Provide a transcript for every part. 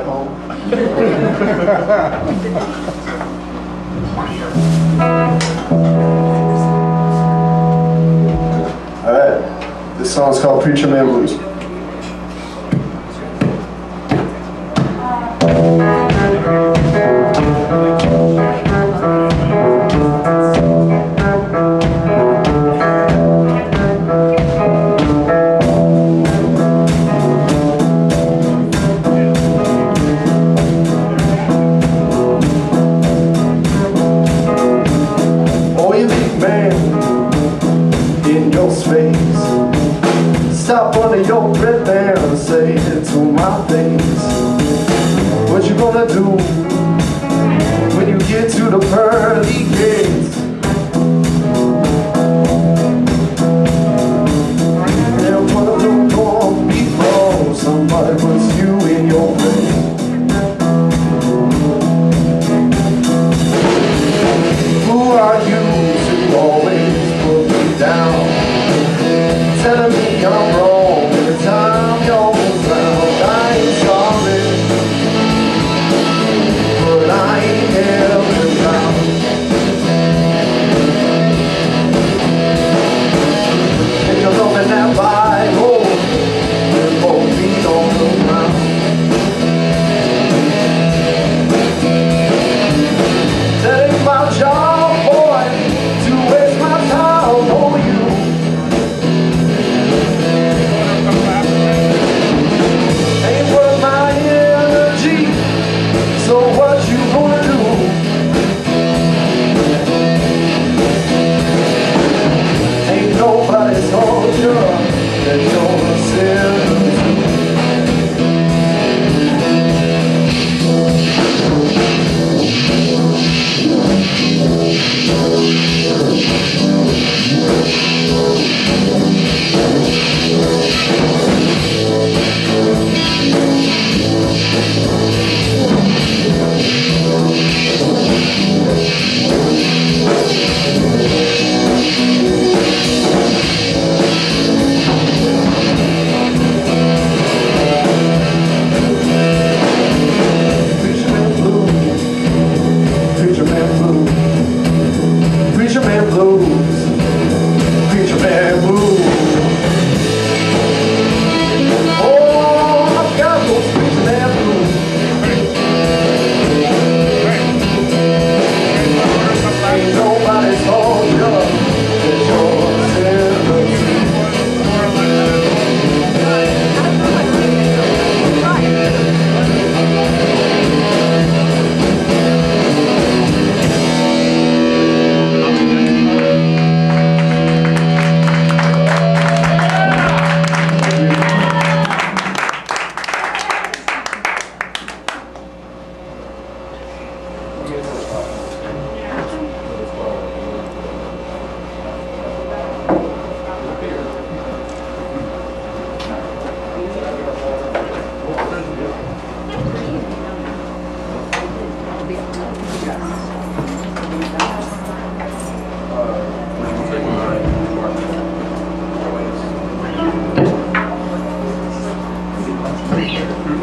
at home. All right. This song is called Preacher Man Blues.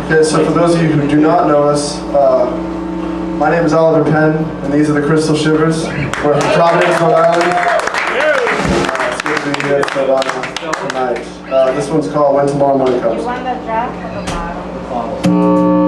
Okay, so for those of you who do not know us, uh, my name is Oliver Penn, and these are the Crystal Shivers. We're from Providence, Rhode Island. Uh, tonight. Uh, this one's called When Tomorrow Morning Comes. You want the draft or the bottle? The bottle.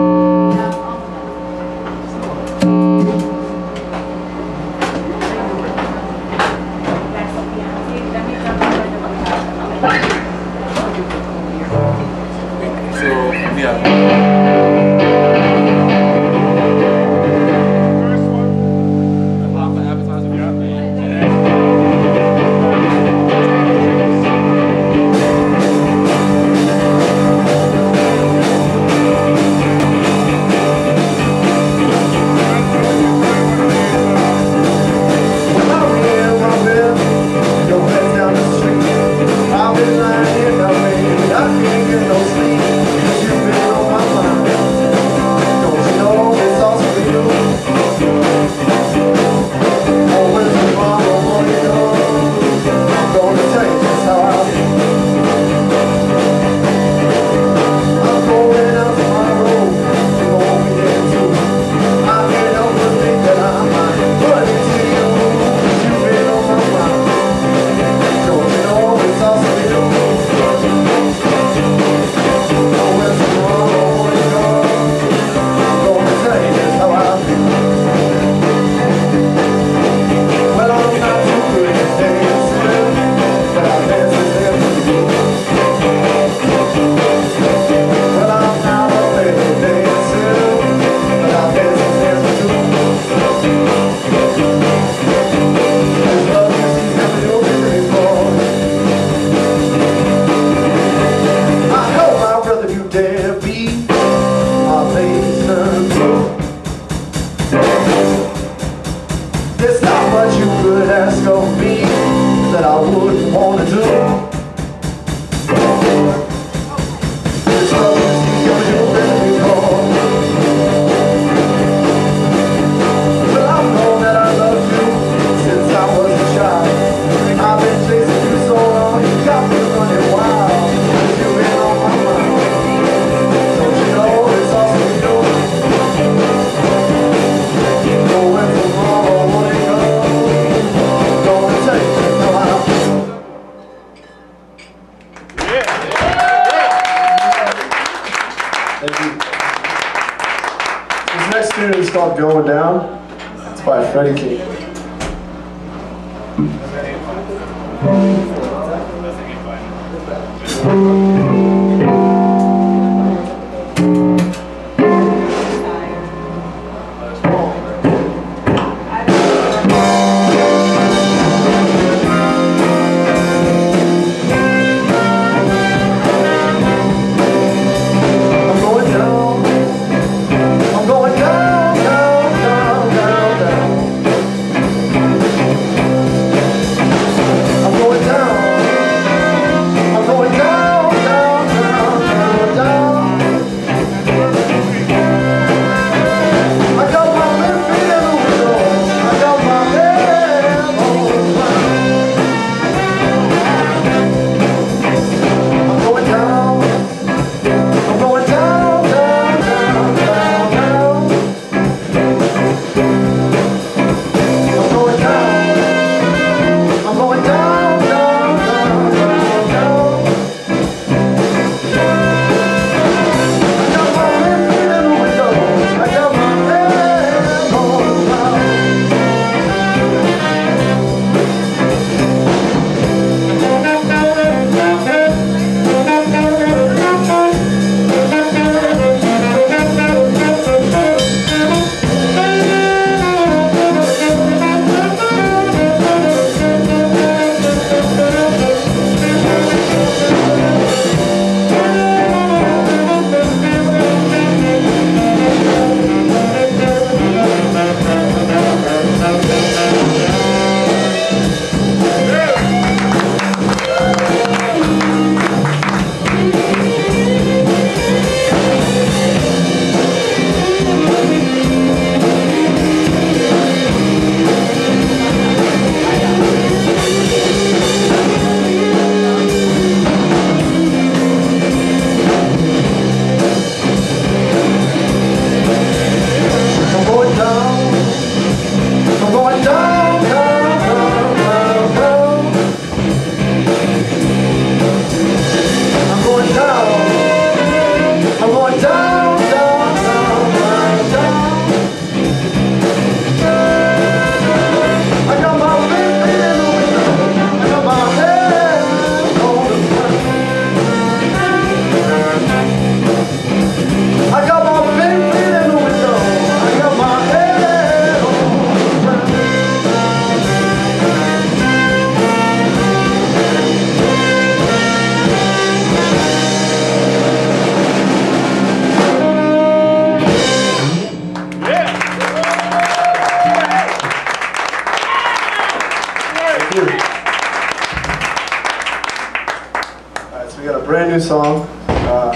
new song. Uh,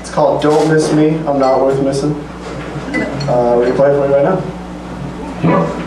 it's called Don't Miss Me, I'm Not Worth Missing. Uh, we can play it for you right now.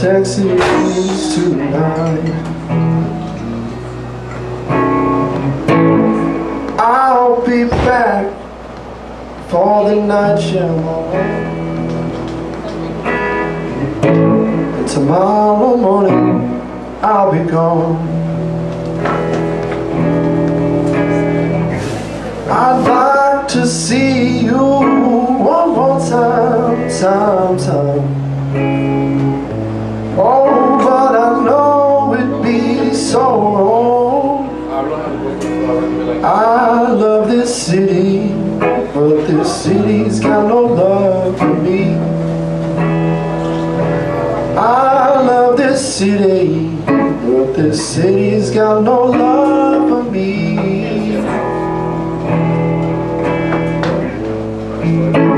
Texas tonight. I'll be back for the night show. And tomorrow morning I'll be gone. I'd like to see you one more time, time, time. Be so wrong. I love this city, but this city's got no love for me. I love this city, but this city's got no love for me.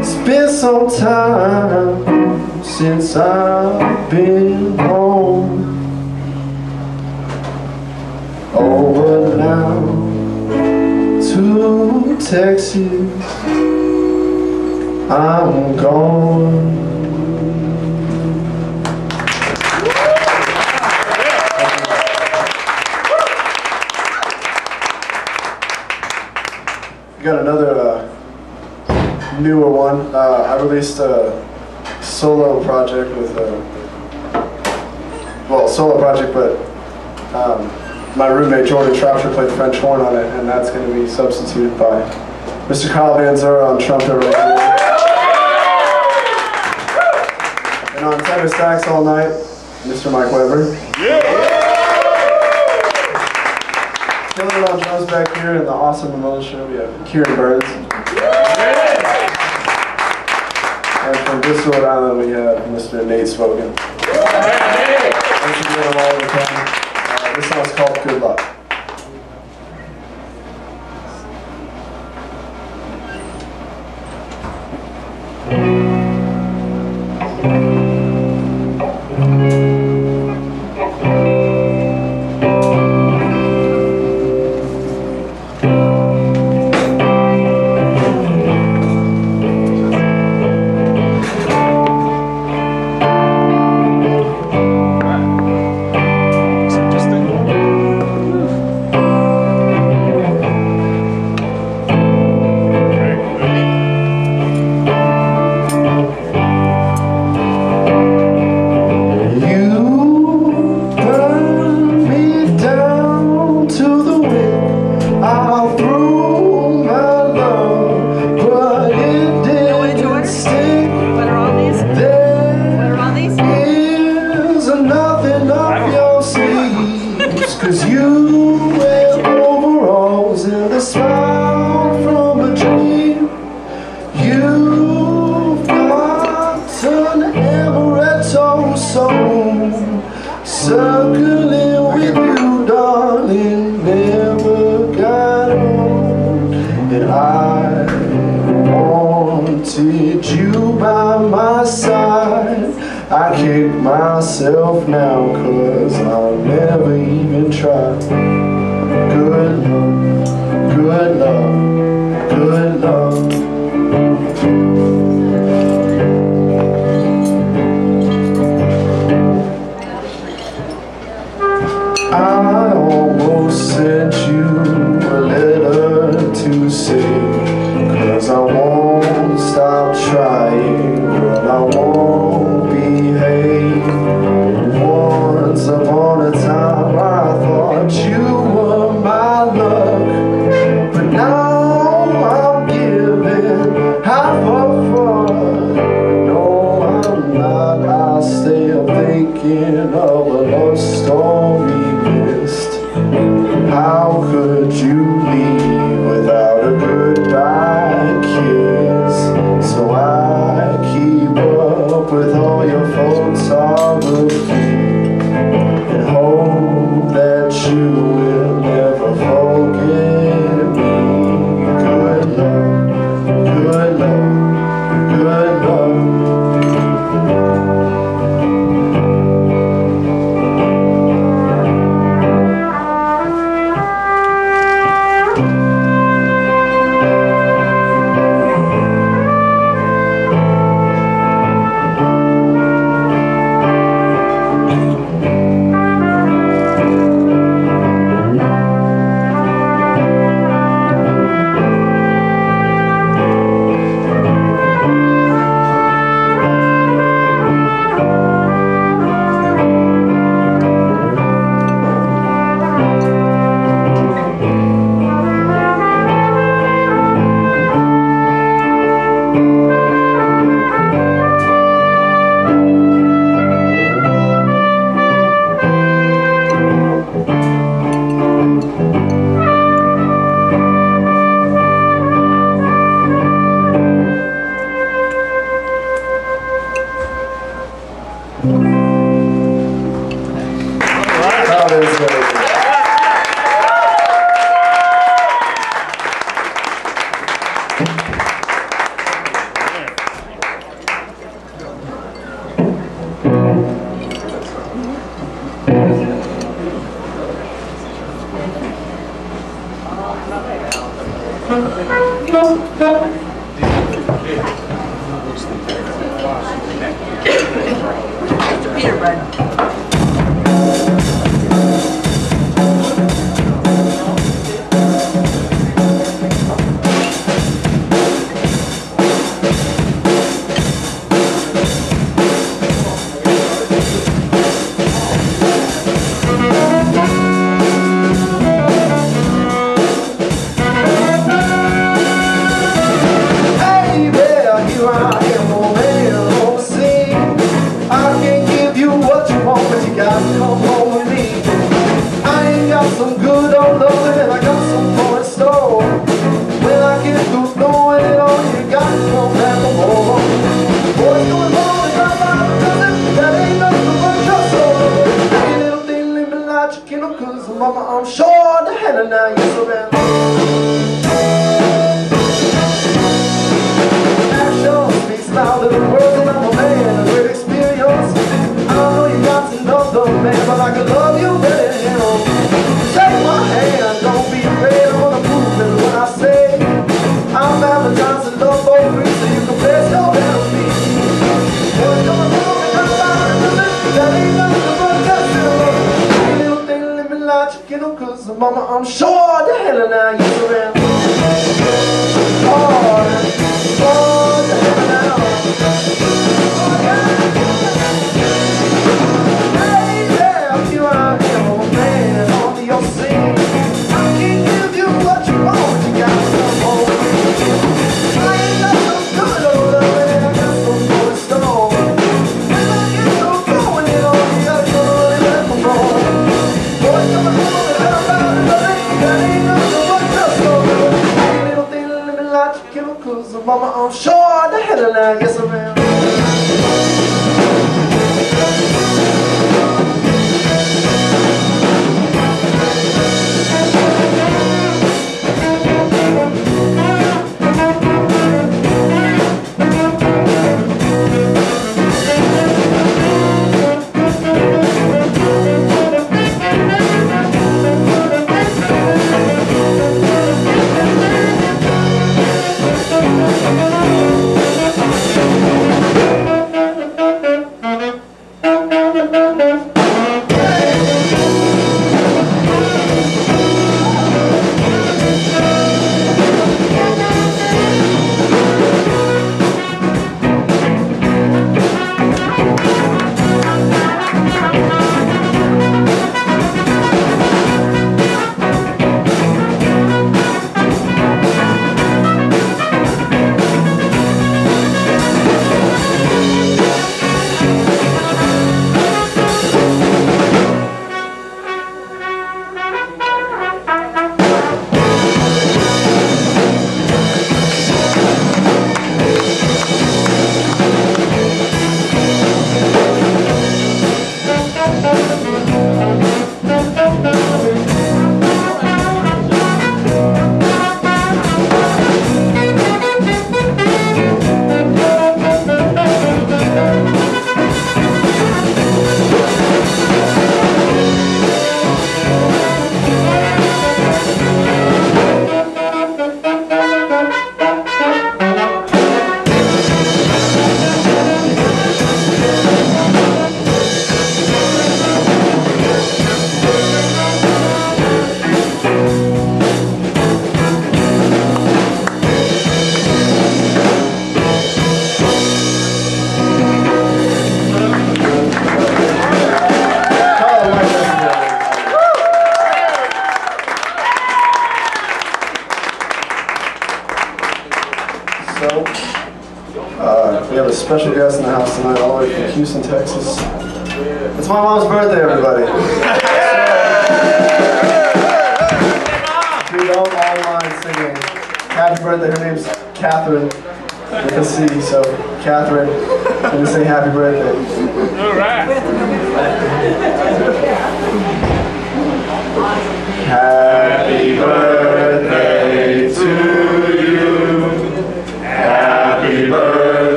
It's been some time since I've been home. Over now to Texas, I'm gone. Got another uh, newer one. Uh, I released a solo project with a well, solo project, but um, my roommate Jordan Trousher played French horn on it, and that's going to be substituted by Mr. Kyle Van Zura on trumpet right here. And on tenor sax all night, Mr. Mike Weber. Killing it on drums back here in the awesome show, we have Kieran Burns. And from Bristol, Rhode Island, we have Mr. Nate Spogan. Thanks for doing them all the time. This song's called Good Luck. I almost sent you That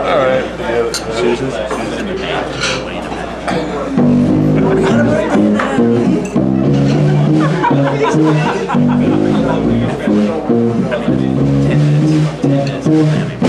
All right. Ten minutes, ten minutes.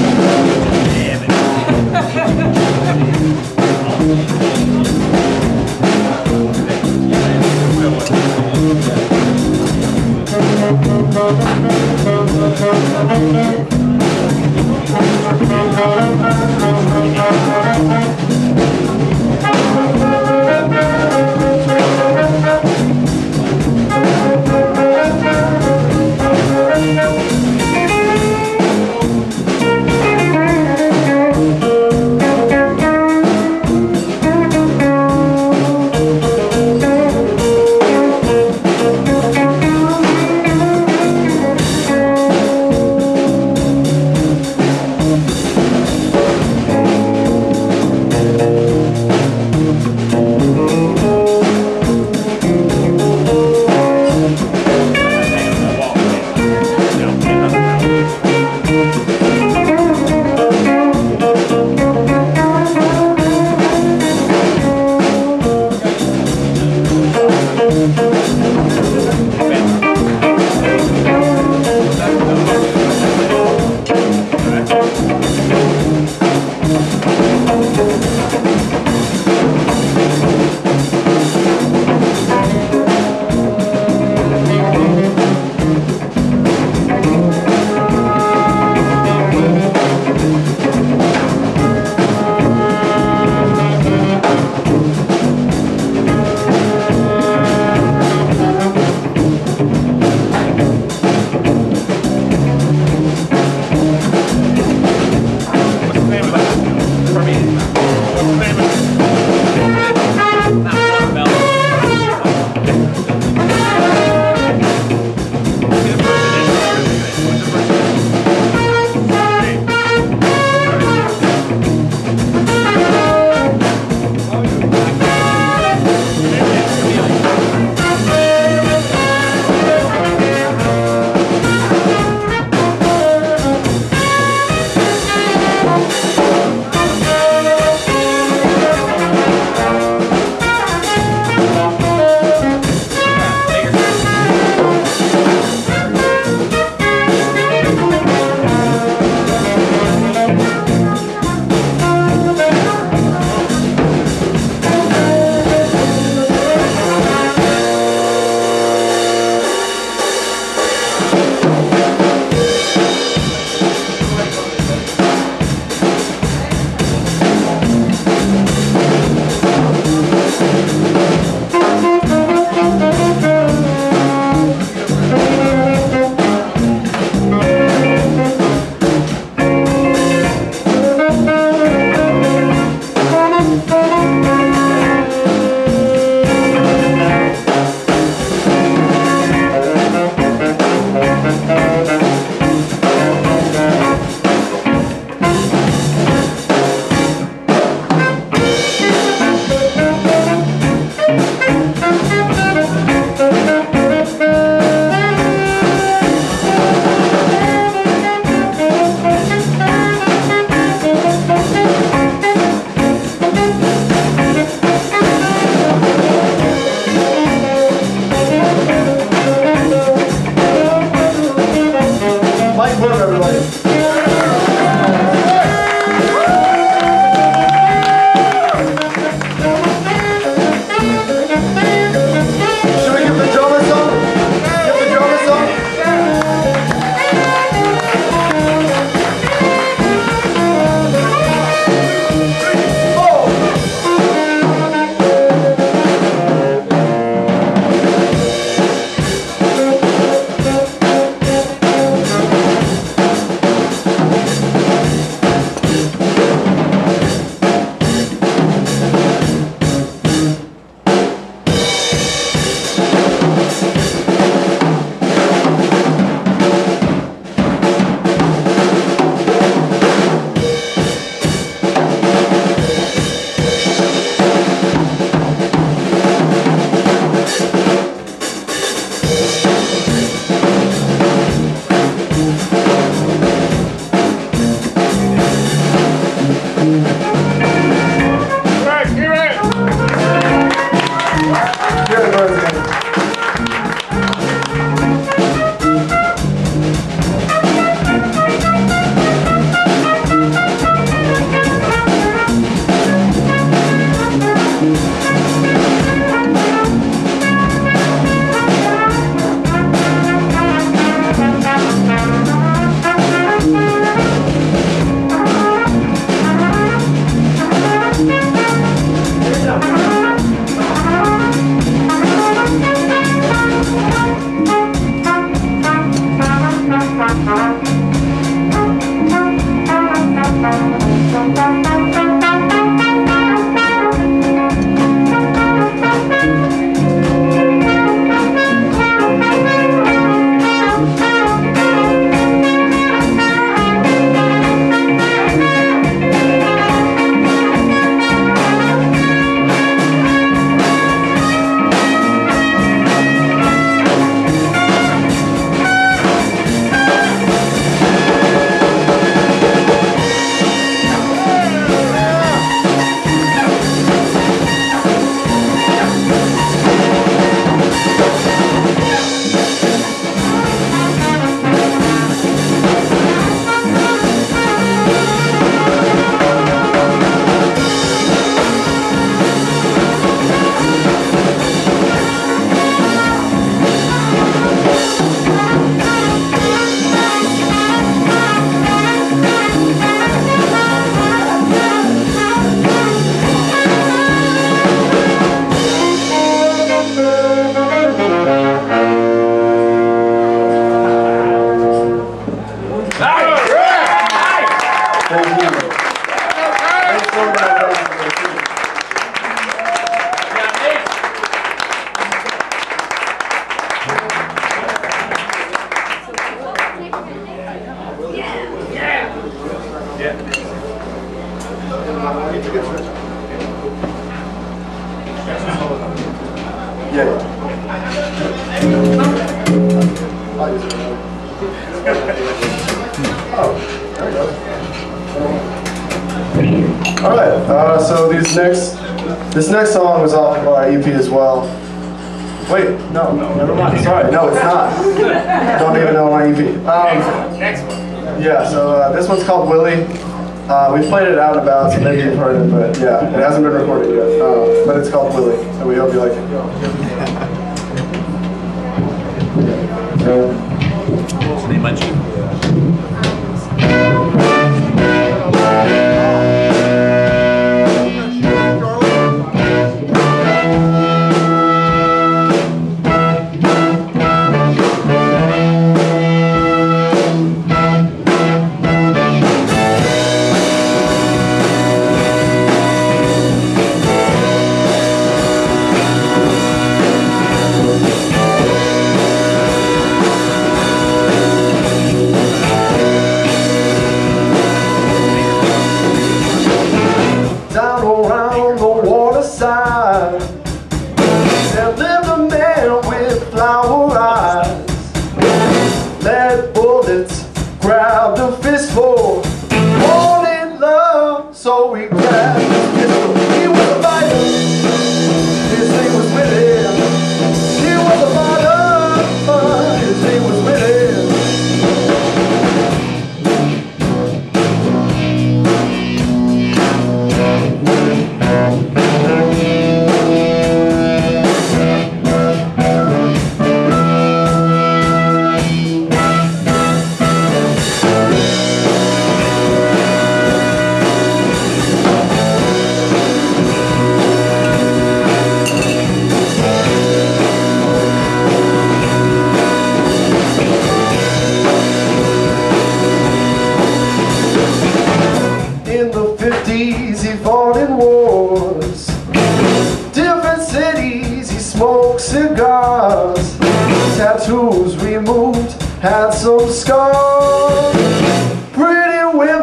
it, but yeah, it hasn't been recorded yet. Uh, but it's called Willie, so we hope you like it.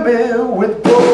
with both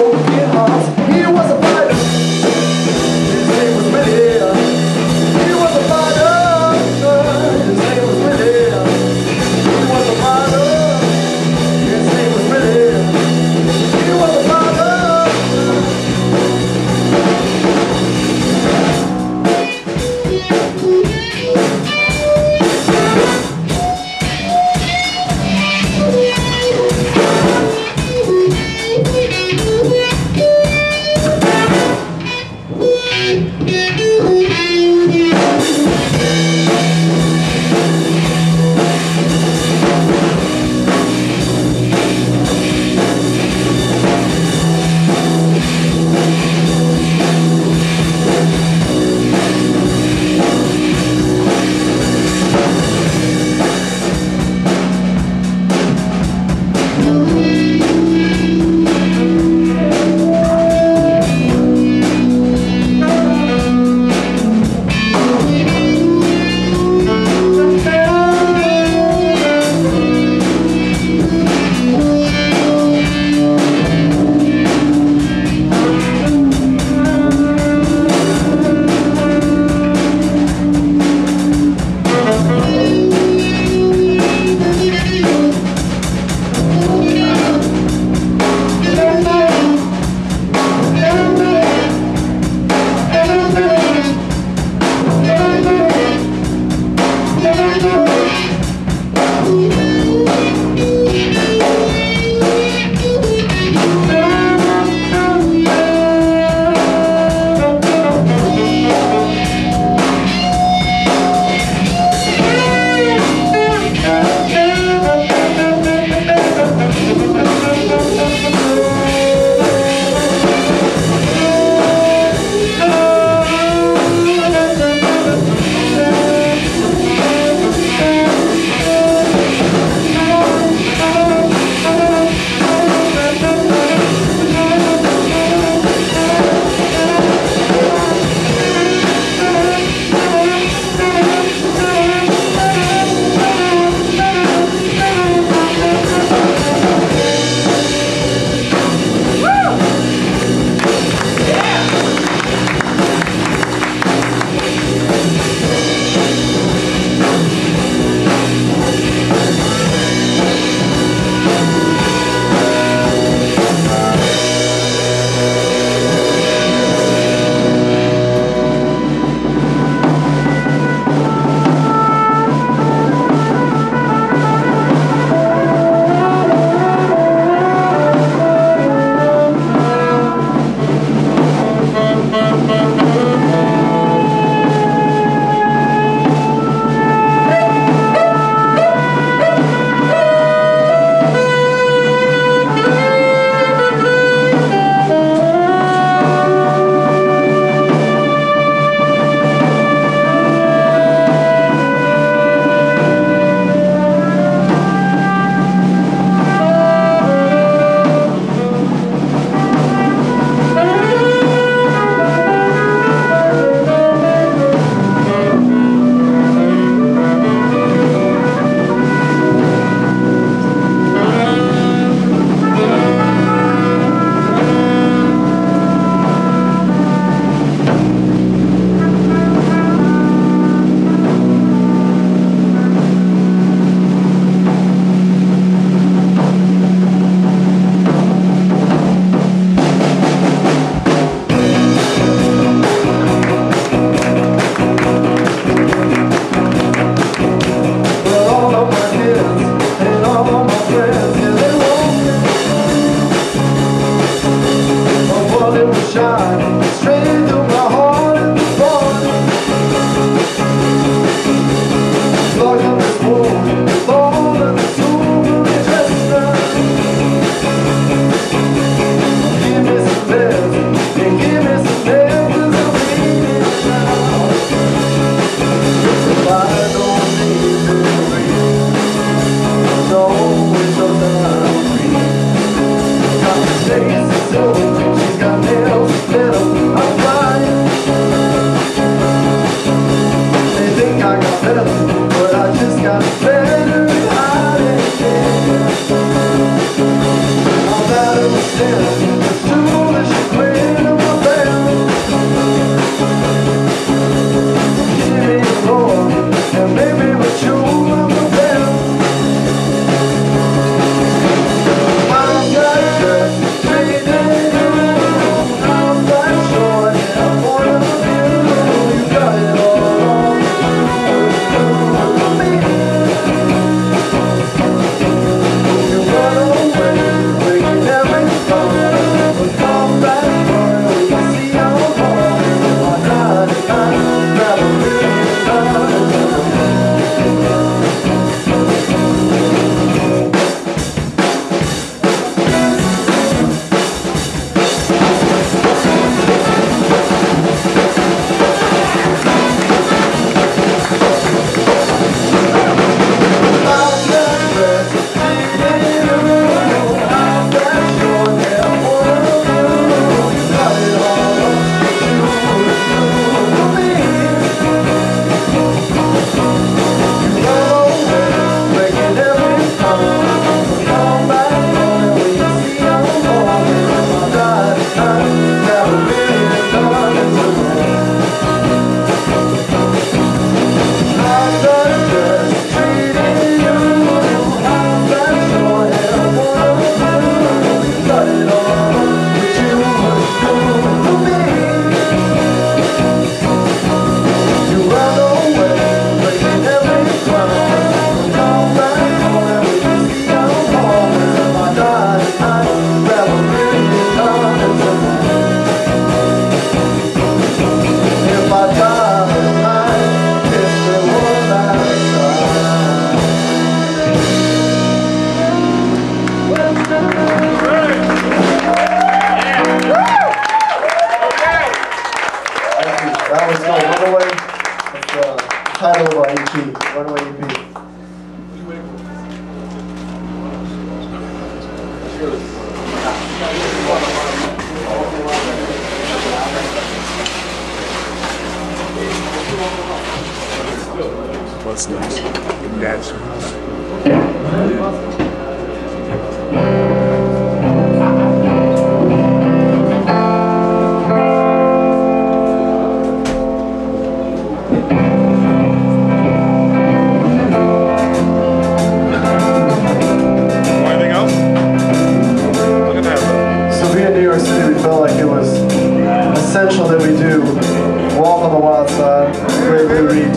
Walk on the Wild Side, Great Lou Reed.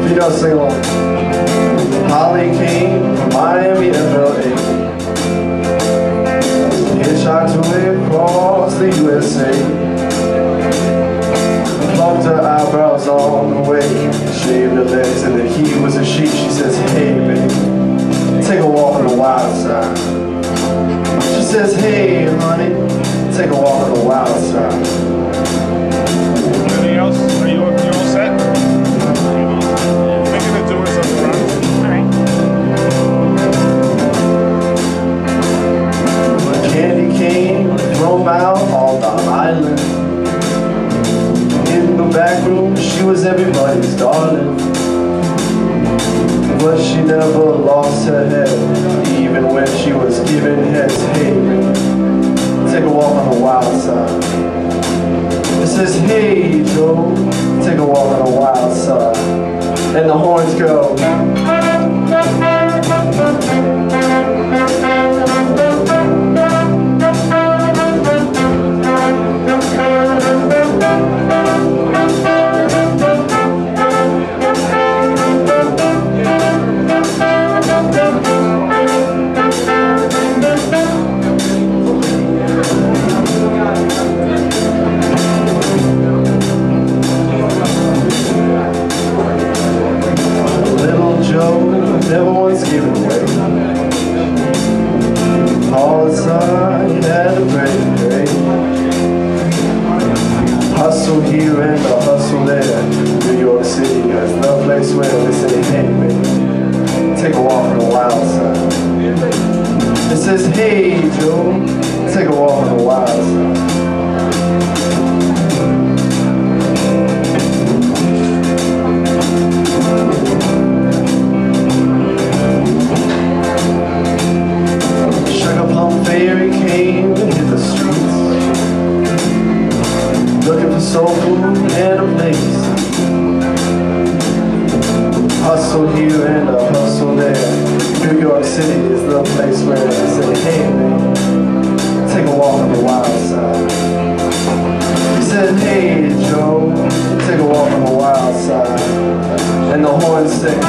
If you don't sing along. Holly came from Miami, FLA. Hitchhiked away across the USA Plucked her eyebrows on the way Shaved her legs and then he was a sheep She says, hey baby, take a walk on the wild side She says, hey honey, take a walk on the wild side Anything else? Are you, you all set? Thinking of doing something, right? When candy cane thrown out back room, she was everybody's darling. But she never lost her head Even when she was giving heads Hey, take a walk on the wild side. It says, hey Joe, take a walk on the wild side. And the horns go never once given way. All the time had a great day. Hustle here and a hustle there. New York City has no place where they say, hey baby, take a walk on the wild side. It says, hey Joe, take a walk on the wild side. soul and amazing. Hustle here and a hustle there. New York City is the place where they say, hey man, take a walk on the wild side. He said, hey Joe, take a walk on the wild side. And the horn said,